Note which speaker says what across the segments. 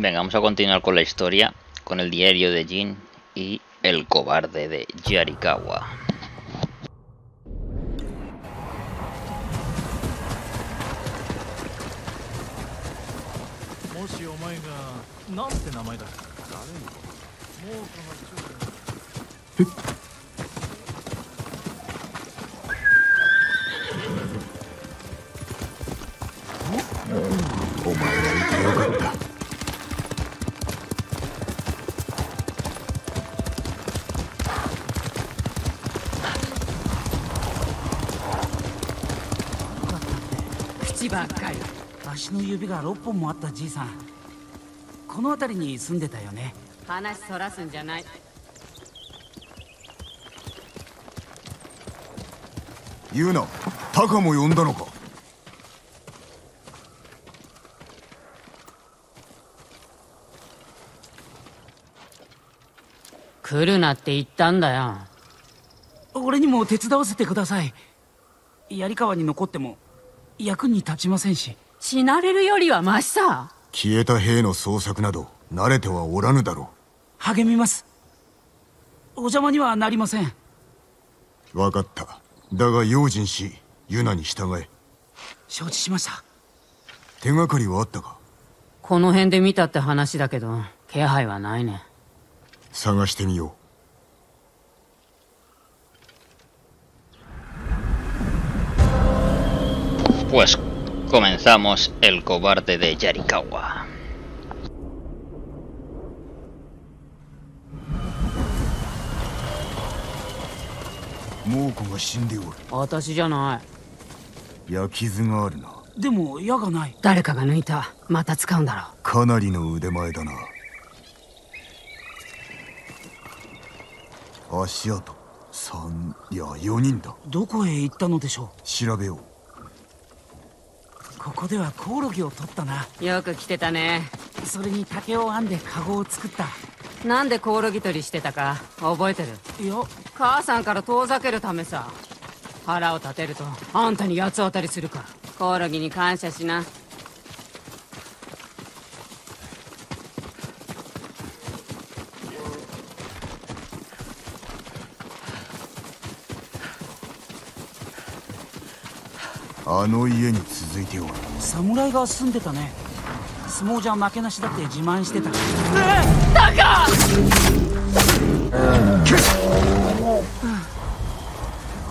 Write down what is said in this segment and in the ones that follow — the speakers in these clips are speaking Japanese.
Speaker 1: Venga, vamos a continuar con la historia, con el diario de Jin y el cobarde de Yarikawa.
Speaker 2: 口ばっかり。足の指が6本もあったじいさん。この辺りに住んでたよね。
Speaker 3: 話そらすんじゃない。
Speaker 4: 言うな。タカも呼んだのか。
Speaker 3: 来るなって言ったんだよ。
Speaker 2: 俺にも手伝わせてください。槍川に残っても役に立ちませんし。
Speaker 3: 死なれるよりはマシさ。
Speaker 4: 消えた兵の捜索など慣れてはおらぬだろ
Speaker 2: 励みます。お邪魔にはなりません。
Speaker 4: う分かった。だが用心しユナに従え。
Speaker 2: 承知しました。
Speaker 4: 手がかりはあったか？
Speaker 3: この辺で見たって話だけど気配はないね。
Speaker 4: 探してみよ
Speaker 1: Pues comenzamos el cobarde de Yarikawa.
Speaker 4: う猛虎が死んでおる
Speaker 3: 私じゃない
Speaker 4: 焼き傷があるな
Speaker 2: でも矢がない
Speaker 3: 誰かが抜いたまた使うんだろ
Speaker 4: かなりの腕前だな足跡三いや4人だ
Speaker 2: どこへ行ったのでしょ
Speaker 4: 調べよう
Speaker 2: うここではコオロギを取ったな。
Speaker 3: うよく来てたね。
Speaker 2: それに竹を編んでカゴを作った。
Speaker 3: なんでコオロギ取りしてたか覚えてる？
Speaker 2: いや。
Speaker 3: 母さんから遠ざけるためさ。腹を立てるとあんたに八つ当たりするか。らコオロギに感謝しな
Speaker 4: あの家に続いておる
Speaker 2: 侍が住んでたね。相撲じゃ負けなしだって自慢してた。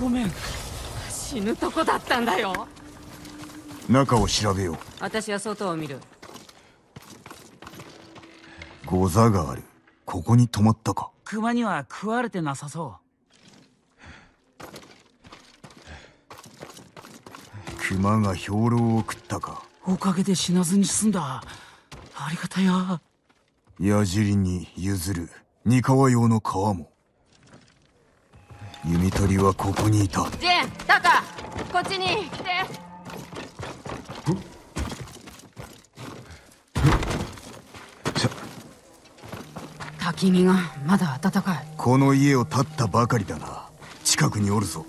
Speaker 2: ごめん。
Speaker 3: 死ぬとこだったんだよ。
Speaker 4: 中を調べよう。
Speaker 3: 私は外を見る。
Speaker 4: ゴザがある。ここに泊まったか。
Speaker 2: 熊には食われてなさそ
Speaker 4: 熊が兵糧を食ったか。
Speaker 2: うおかげで死なずに済んだ。ありがたや。
Speaker 4: 矢尻に譲る。三河用の皮も。弓取りはここにいた。
Speaker 3: ジェンタカこっちに。来て焚き火がまだ暖かい。
Speaker 4: この家を建ったばかりだな。近くにおるぞ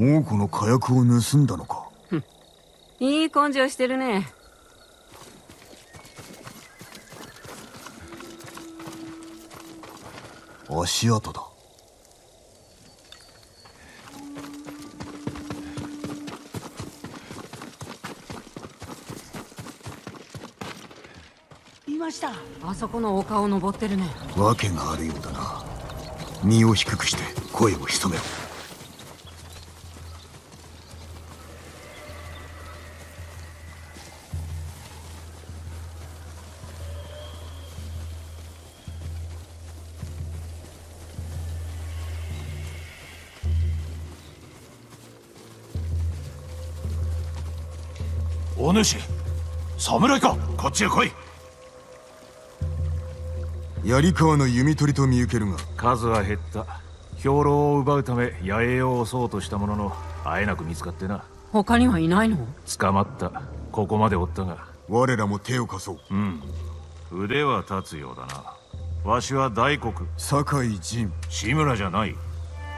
Speaker 4: もうこの火薬を盗んだのか？
Speaker 3: いい根性してるね。
Speaker 4: 足跡だ。
Speaker 2: いました。
Speaker 3: あそこの丘を登ってるね。
Speaker 4: わけがあるようだな。身を低くして声を潜めろ
Speaker 5: お主侍かこっちへ来い。
Speaker 4: 槍川の弓取りと見受けるが。
Speaker 6: 数は減った。兵糧を奪うため野営を襲おうとしたもののあえなく見つかってな。
Speaker 3: 他にはいないの？
Speaker 6: 捕まった。ここまでおったが。
Speaker 4: 我らも手を貸そう。
Speaker 6: うん。腕は立つようだな。わしは大黒。
Speaker 4: 酒井仁
Speaker 6: 志村じゃない。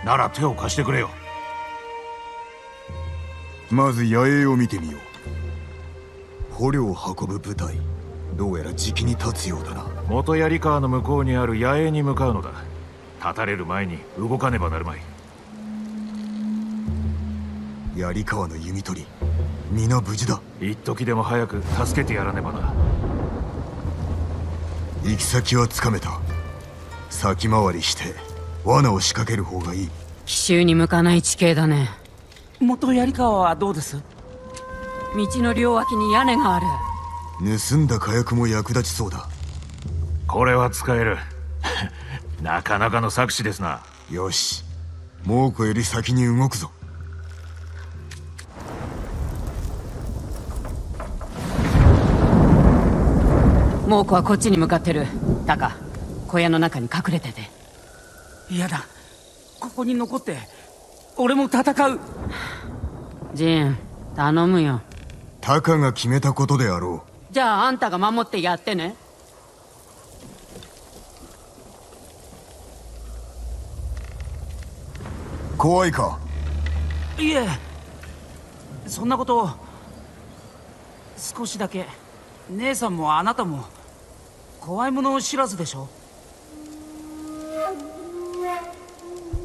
Speaker 6: なら手を貸してくれよ。
Speaker 4: まず野営を見てみよう捕虜を運ぶ部隊。どうやら時期に立つようだな。
Speaker 6: 元槍川の向こうにある野営に向かうのだ。立たれる前に動かねばなるまい。
Speaker 4: 槍川の弓取り。皆無事だ。
Speaker 6: 一時でも早く助けてやらねばな。
Speaker 4: 行き先はつかめた。先回りして罠を仕掛ける方がいい。
Speaker 3: 奇襲に向かない地形だね。
Speaker 2: 元槍川はどうです？
Speaker 3: 道の両脇に屋根がある。
Speaker 4: 盗んだ火薬も役立ちそうだ。
Speaker 6: これは使える。なかなかの策士ですな。
Speaker 4: よし。猛虎より先に動くぞ。
Speaker 3: 猛虎はこっちに向かってる。タカ小屋の中に隠れてて。
Speaker 2: 嫌だ。ここに残って俺も戦う。
Speaker 3: ジン頼むよ
Speaker 4: タカが決めたことであろ
Speaker 3: じゃああんたが守ってやってね。
Speaker 4: う怖いか？
Speaker 2: いえ。そんなこと少しだけ姉さんもあなたも怖いものを知らずでしょ？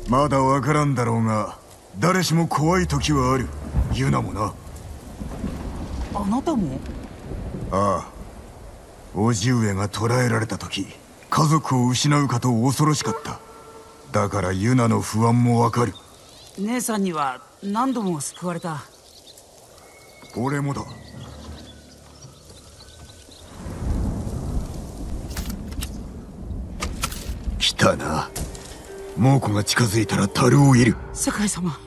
Speaker 4: まだわからんだろうが誰しも怖い時はある。ユナもな
Speaker 2: あなたも？
Speaker 4: ああ。叔父上が捕らえられた時家族を失うかと恐ろしかった。だからユナの不安もわかる。
Speaker 2: 姉さんには何度も救われた。
Speaker 4: 俺もだ。来たな。猛虎が近づいたら樽を入る。
Speaker 2: 酒井様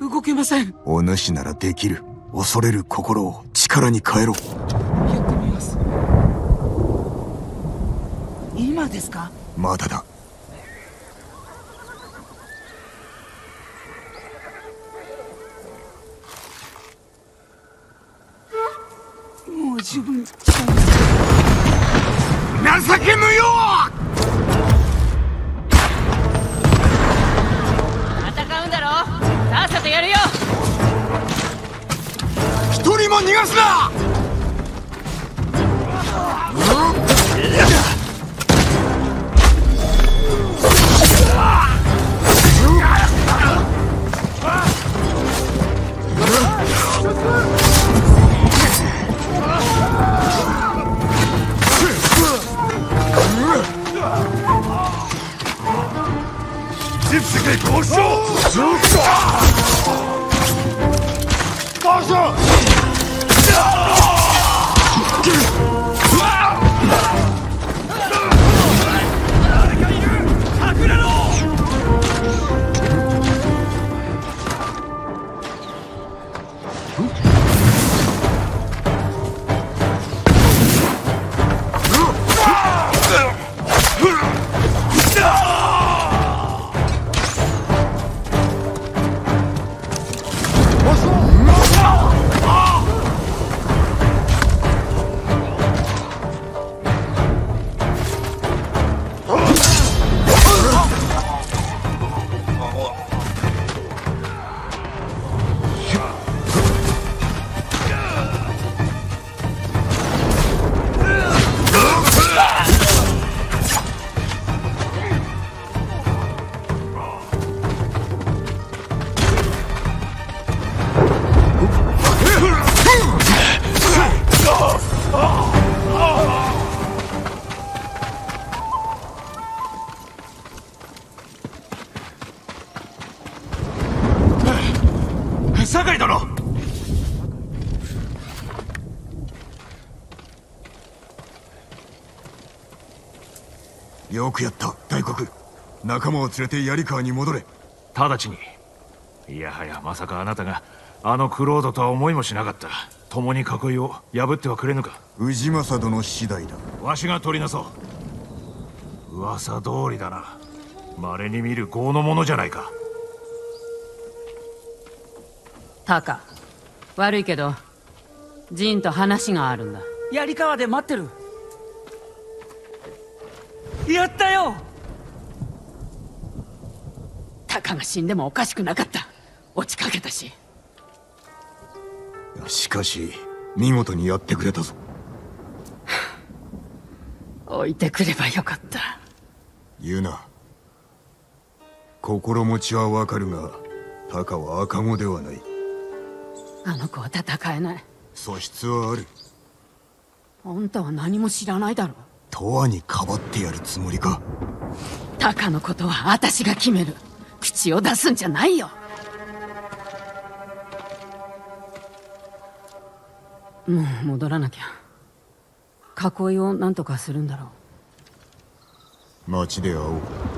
Speaker 2: 動けません。
Speaker 4: お主ならできる恐れる心を力に変えろ。
Speaker 2: やってみます。今ですか？
Speaker 4: まだだ。
Speaker 2: もう十分
Speaker 4: 情け無用
Speaker 6: 酒井殿
Speaker 4: よくやった大黒。仲間を連れて槍川に戻れ。
Speaker 6: 直ちに。いやはやまさかあなたがあのクロードとは思いもしなかった。共に囲いを破ってはくれぬか。
Speaker 4: 氏政殿次第だ。
Speaker 6: わしが取りなそう。噂通りだな。稀に見る業の者じゃないか
Speaker 3: タカ。悪いけどジンと話があるんだ。
Speaker 2: 槍川で待ってる。やったよ。
Speaker 3: タカが死んでもおかしくなかった。落ちかけたし。
Speaker 4: しかし見事にやってくれたぞ。
Speaker 3: 置いてくればよかった。
Speaker 4: ユナ心持ちはわかるがタカは赤子ではない
Speaker 3: あの子は戦えない。
Speaker 4: 素質はある。
Speaker 3: あんたは何も知らないだろ
Speaker 4: 永遠にかばってやるつもりか。
Speaker 3: タカのことは私が決める。口を出すんじゃないよ。もう戻らなきゃ。囲いを何とかするんだろう。
Speaker 4: 街で会おう「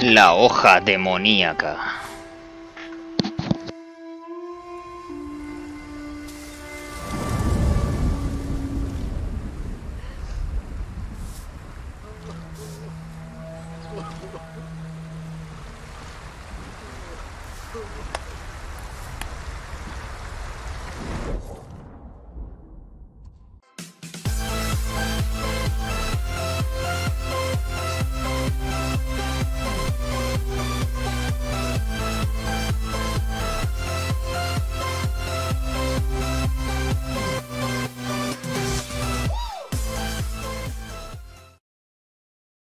Speaker 1: La hoja demoníaca.